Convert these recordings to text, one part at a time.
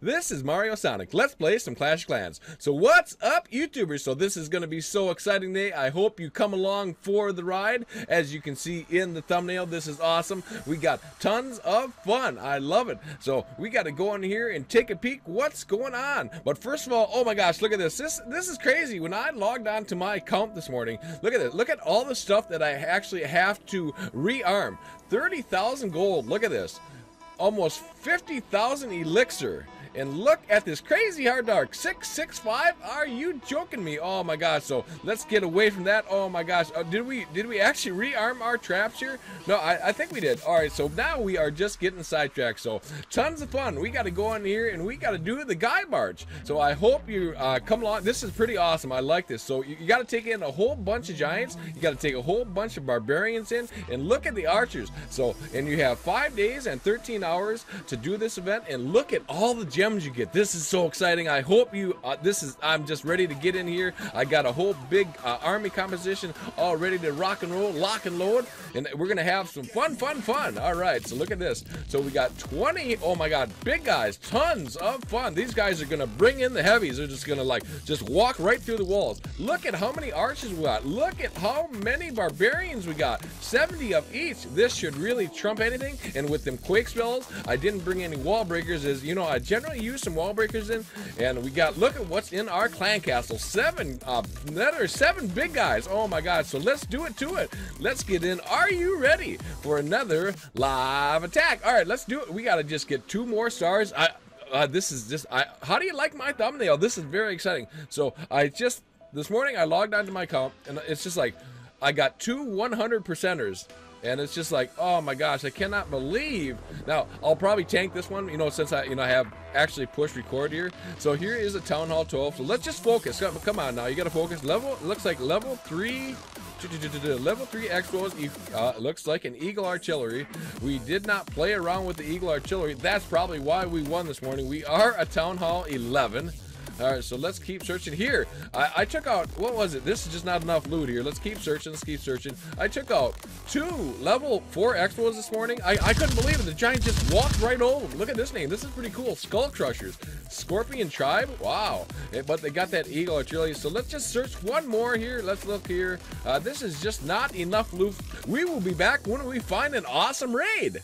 This is Mario Sonic. Let's play some Clash Clans. So what's up, YouTubers? So this is going to be so exciting day. I hope you come along for the ride. As you can see in the thumbnail, this is awesome. We got tons of fun. I love it. So we got to go in here and take a peek what's going on. But first of all, oh my gosh, look at this. This this is crazy. When I logged on to my account this morning, look at this. Look at all the stuff that I actually have to rearm. 30,000 gold. Look at this almost 50,000 elixir. And look at this crazy hard dark 665. Are you joking me? Oh my gosh. So let's get away from that. Oh my gosh. Uh, did we did we actually rearm our traps here? No, I, I think we did. All right. So now we are just getting sidetracked. So tons of fun. We got to go in here and we got to do the GiBarch. So I hope you uh, come along. This is pretty awesome. I like this. So you, you got to take in a whole bunch of giants. You got to take a whole bunch of barbarians in and look at the archers. So and you have five days and 13 hours to do this event and look at all the gems you get. This is so exciting. I hope you, uh, this is, I'm just ready to get in here. I got a whole big uh, army composition all ready to rock and roll, lock and load. And we're going to have some fun, fun, fun. All right. So look at this. So we got 20, oh my God, big guys, tons of fun. These guys are going to bring in the heavies. They're just going to like, just walk right through the walls. Look at how many archers we got. Look at how many barbarians we got. 70 of each. This should really trump anything. And with them quake spells, I didn't bring any wall breakers as, you know, I generally use some wall breakers in. And we got, look at what's in our clan castle. Seven, uh, another seven big guys. Oh my God. So let's do it to it. Let's get in. Are you ready for another live attack? All right, let's do it. We got to just get two more stars. I, uh, this is just, I, how do you like my thumbnail? This is very exciting. So I just, this morning I logged onto my account and it's just like, I got two 100 percenters and it's just like oh my gosh i cannot believe. Now i'll probably tank this one you know since i you know i have actually pushed record here. So here is a town hall 12 so let's just focus. Come on now. You gotta focus. Level looks like level three. Level 3 X-Bows uh, looks like an eagle artillery. We did not play around with the eagle artillery. That's probably why we won this morning. We are a town hall 11 all right, so let's keep searching here. I, I, took out, what was it? This is just not enough loot here. Let's keep searching, let's keep searching. I took out two level four X-Bows this morning. I, I couldn't believe it. The giant just walked right over. Look at this name. This is pretty cool. Skull Crushers. Scorpion Tribe. Wow. But they got that Eagle Artillery. So let's just search one more here. Let's look here. Uh, this is just not enough loot. We will be back when we find an awesome raid.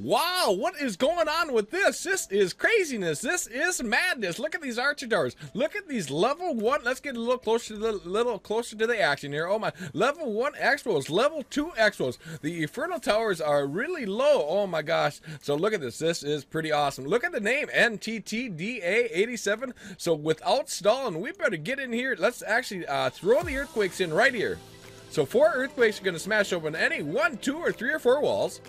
Wow, what is going on with this? This is craziness. This is madness. Look at these archer doors. Look at these level one. Let's get a little closer to the little closer to the action here. Oh my, level one X-Bows, level two X-Bows. The Inferno Towers are really low. Oh my gosh. So look at this. This is pretty awesome. Look at the name NTTDA87. So without stalling, we better get in here. Let's actually uh, throw the earthquakes in right here. So four earthquakes are going to smash open any one, two, or three or four walls.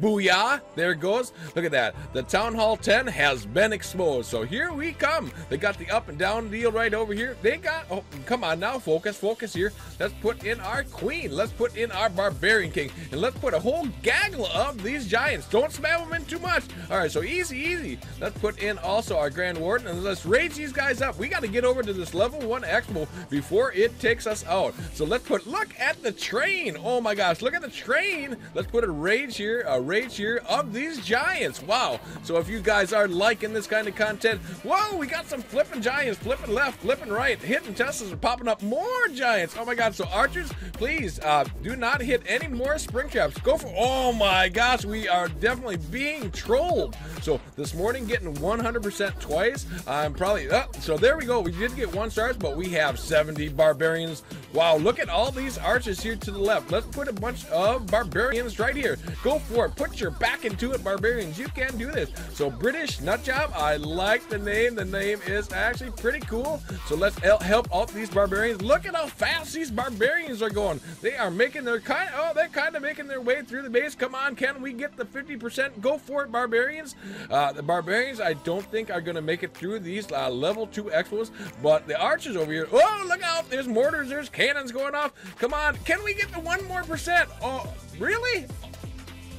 Booyah! There it goes. Look at that. The Town Hall 10 has been exposed. So here we come. They got the up and down deal right over here. They got, oh, come on now, focus, focus here. Let's put in our queen. Let's put in our barbarian king. And let's put a whole gaggle of these giants. Don't spam them in too much. All right, so easy, easy. Let's put in also our Grand Warden and let's rage these guys up. We got to get over to this level one X-Bow before it takes us out. So let's put, look at the train. Oh my gosh, look at the train. Let's put a rage here, a rage here of these giants. Wow. So if you guys are liking this kind of content, whoa, we got some flipping giants, flipping left, flipping right, hidden Teslas are popping up more giants. Oh my God. So archers, please uh, do not hit any more spring traps. Go for, oh my gosh, we are definitely being trolled. So this morning getting 100% twice. I'm probably, uh, so there we go. We did get one stars, but we have 70 barbarians. Wow, look at all these archers here to the left. Let's put a bunch of barbarians right here. Go for it. Put your back into it, barbarians. You can do this. So British nut job. I like the name. The name is actually pretty cool. So let's help out these barbarians. Look at how fast these barbarians are going. They are making their kind. Oh, they're kind of making their way through the base. Come on, can we get the 50%? Go for it, barbarians. Uh, the barbarians, I don't think are going to make it through these uh, level two X-Bows. But the archers over here. Oh, look out! There's mortars. There's cannons going off. Come on, can we get the one more percent? Oh, really?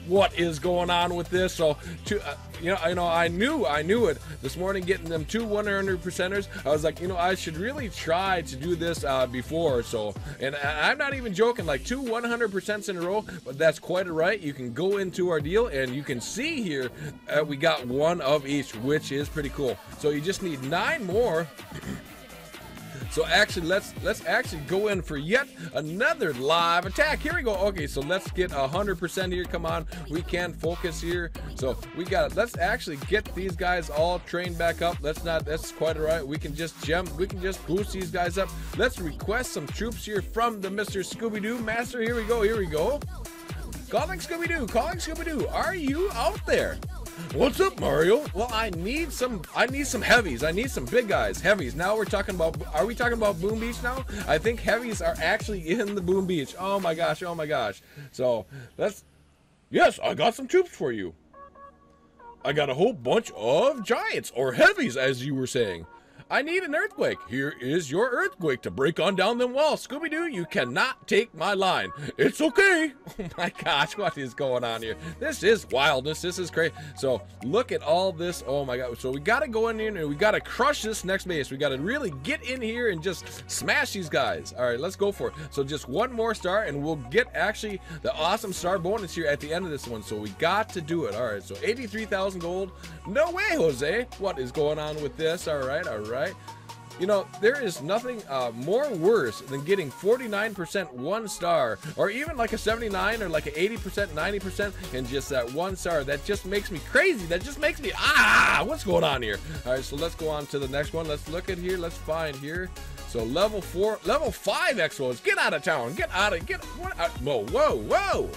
what is going on with this. So, to, uh, you know, you know, I knew, I knew it this morning. Getting them two 100 percenters, I was like, you know, I should really try to do this uh, before. So, and I'm not even joking, like two 100 percents in a row, but that's quite a right. You can go into our deal, and you can see here uh, we got one of each, which is pretty cool. So you just need nine more. So actually, let's let's actually go in for yet another live attack. Here we go. Okay, so let's get a hundred percent here. Come on, we can focus here. So we got. Let's actually get these guys all trained back up. Let's not. That's quite all right. We can just gem. We can just boost these guys up. Let's request some troops here from the Mr. Scooby Doo Master. Here we go. Here we go. Calling Scooby Doo. Calling Scooby Doo. Are you out there? What's up, Mario? Well, I need some. I need some heavies. I need some big guys. Heavies. Now we're talking about. Are we talking about Boom Beach now? I think heavies are actually in the Boom Beach. Oh my gosh. Oh my gosh. So that's. Yes, I got some troops for you. I got a whole bunch of giants or heavies, as you were saying. I need an earthquake. Here is your earthquake to break on down them walls. Scooby Doo, you cannot take my line. It's okay. Oh my gosh, what is going on here? This is wildness. This is crazy. So look at all this. Oh my god. So we got to go in here and we got to crush this next base. We got to really get in here and just smash these guys. All right, let's go for it. So just one more star and we'll get actually the awesome star bonus here at the end of this one. So we got to do it. All right, so 83,000 gold. No way, Jose. What is going on with this? All right, all right right? You know, there is nothing uh, more worse than getting 49% one star, or even like a 79 or like an 80%, 90%, and just that one star. That just makes me crazy. That just makes me, ah, what's going on here? All right, so let's go on to the next one. Let's look at here. Let's find here. So level four, level five X1s. Get out of town. Get out of, get, what? Uh, whoa, whoa, whoa.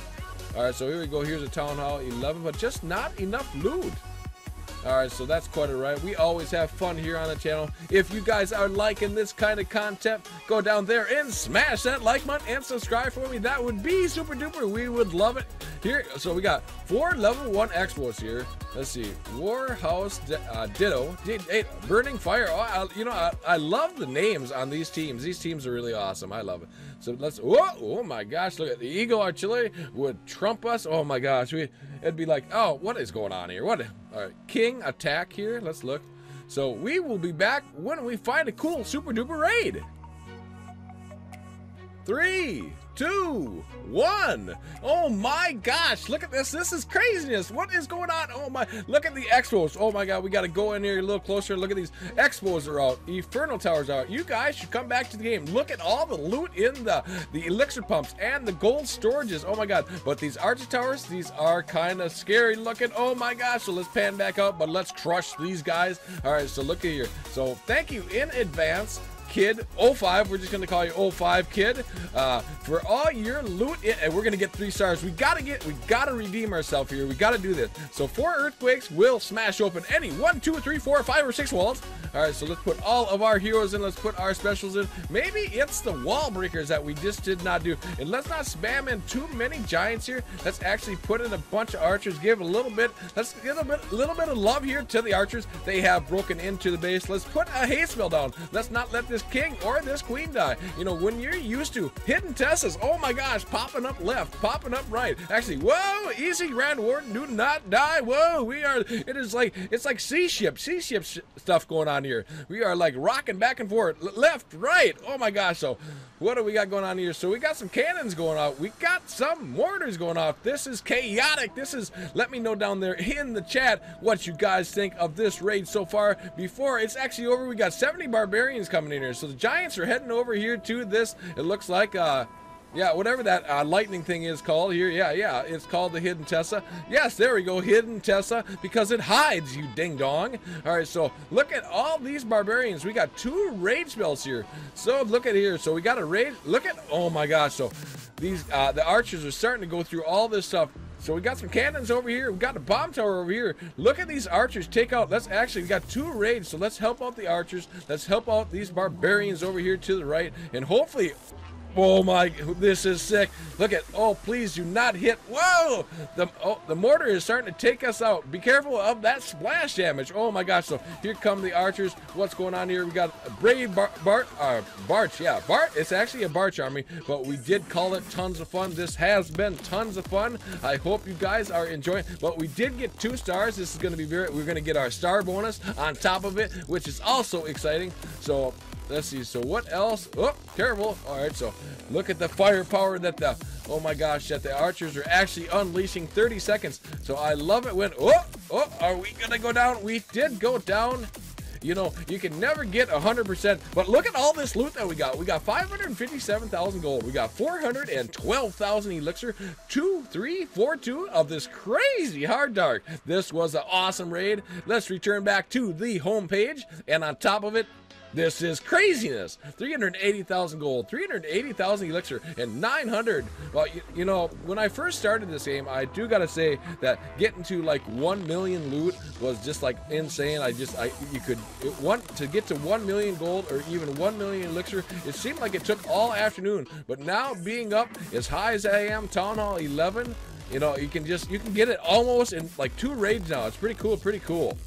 All right, so here we go. Here's a Town Hall 11, but just not enough loot. Alright, so that's quite alright. We always have fun here on the channel. If you guys are liking this kind of content, go down there and smash that like button and subscribe for me. That would be super duper. We would love it. Here, so we got four level one X-Bows here. Let's see. Warhouse uh, Ditto. Hey, Burning Fire. Oh, I, you know, I, I love the names on these teams. These teams are really awesome. I love it. So let's. Oh, oh my gosh! Look at the Eagle Artillery would trump us. Oh my gosh! We it'd be like, oh, what is going on here? What? All right, King attack here. Let's look. So we will be back when we find a cool super duper raid. Three, two, one. Oh my gosh, look at this. This is craziness. What is going on? Oh my, look at the X-Bows. Oh my god, we got to go in here a little closer. Look at these X-Bows are out. Inferno Towers are out. You guys should come back to the game. Look at all the loot in the, the elixir pumps and the gold storages. Oh my god. But these archer towers, these are kind of scary looking. Oh my gosh. So let's pan back up, but let's crush these guys. All right, so look at here. So thank you in advance Kid 05. We're just gonna call you 05 Kid uh, for all your loot. And we're gonna get three stars. We gotta get, we gotta redeem ourselves here. We gotta do this. So four earthquakes will smash open any one, two, three, four, five, or six walls. All right, so let's put all of our heroes in. Let's put our specials in. Maybe it's the wall breakers that we just did not do. And let's not spam in too many giants here. Let's actually put in a bunch of archers. Give a little bit. Let's give a bit, little bit of love here to the archers. They have broken into the base. Let's put a haste spell down. Let's not let this this king or this queen die. You know, when you're used to hidden Teslas, oh my gosh, popping up left, popping up right. Actually, whoa, easy, Grand Warden, do not die. Whoa, we are, it is like, it's like sea ship, sea ship sh stuff going on here. We are like rocking back and forth, left, right. Oh my gosh, so what do we got going on here? So we got some cannons going off. We got some mortars going off. This is chaotic. This is, let me know down there in the chat what you guys think of this raid so far. Before it's actually over, we got 70 barbarians coming in here. So the Giants are heading over here to this. It looks like, uh, yeah, whatever that uh, lightning thing is called here. Yeah, yeah, it's called the Hidden Tesla. Yes, there we go, Hidden Tesla, because it hides, you ding dong. All right, so look at all these barbarians. We got two rage spells here. So look at here. So we got a raid. Look at, oh my gosh. So these, uh, the archers are starting to go through all this stuff. So we got some cannons over here. We got a bomb tower over here. Look at these archers take out. Let's actually, we got two raids. So let's help out the archers. Let's help out these barbarians over here to the right. And hopefully, Oh my, this is sick. Look at, oh, please do not hit. Whoa! The, oh, the mortar is starting to take us out. Be careful of that splash damage. Oh my gosh, so here come the archers. What's going on here? We got a Brave Bar Bart, uh, Barch, yeah, Bart. It's actually a Barch army, but we did call it tons of fun. This has been tons of fun. I hope you guys are enjoying, but we did get two stars. This is going to be very, we're going to get our star bonus on top of it, which is also exciting. So Let's see. So what else? Oh, careful. All right. So look at the firepower that the oh my gosh that the archers are actually unleashing 30 seconds. So I love it when oh oh are we gonna go down? We did go down. You know, you can never get 100%, but look at all this loot that we got. We got 557,000 gold. We got 412,000 elixir, two, three, four, two of this crazy hard dark. This was an awesome raid. Let's return back to the home page, and on top of it, this is craziness. 380,000 gold, 380,000 elixir, and 900. Well, you, you, know, when I first started this game, I do gotta say that getting to like 1 million loot was just like insane. I just, I, you could, it, want to get to 1 million gold or even 1 million elixir, it seemed like it took all afternoon. But now being up as high as I am, Town Hall 11, you know, you can just, you can get it almost in like two raids now. It's pretty cool, pretty cool.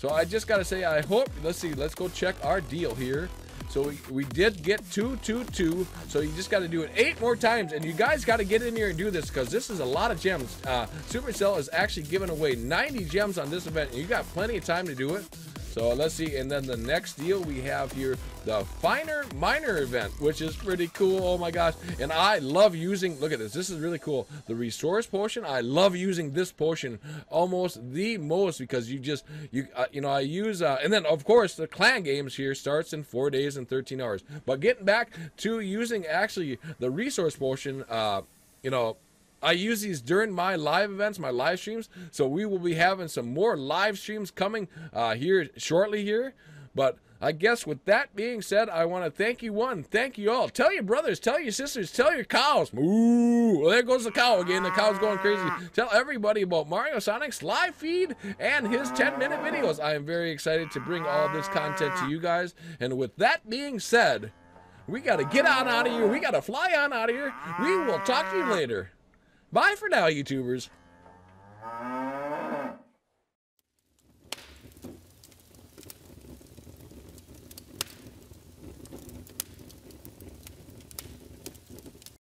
So I just got to say, I hope, let's see, let's go check our deal here. So we, we did get 222. So you just got to do it eight more times. And you guys got to get in here and do this because this is a lot of gems. Uh, Supercell is actually giving away 90 gems on this event. And you got plenty of time to do it. So let's see. And then the next deal we have here, the Finer Miner event, which is pretty cool. Oh my gosh. And I love using, look at this. This is really cool. The resource potion. I love using this potion almost the most because you just, you, uh, you know, I use, uh, and then of course the clan games here starts in four days and 13 hours. But getting back to using actually the resource potion, uh, you know, I use these during my live events, my live streams. So we will be having some more live streams coming uh, here shortly here. But I guess with that being said, I want to thank you one, thank you all. Tell your brothers, tell your sisters, tell your cows. Moo! Well, there goes the cow again. The cow's going crazy. Tell everybody about Mario Sonic's live feed and his 10 minute videos. I am very excited to bring all this content to you guys. And with that being said, we got to get on out of here. We got to fly on out of here. We will talk to you later. Bye for now, YouTubers.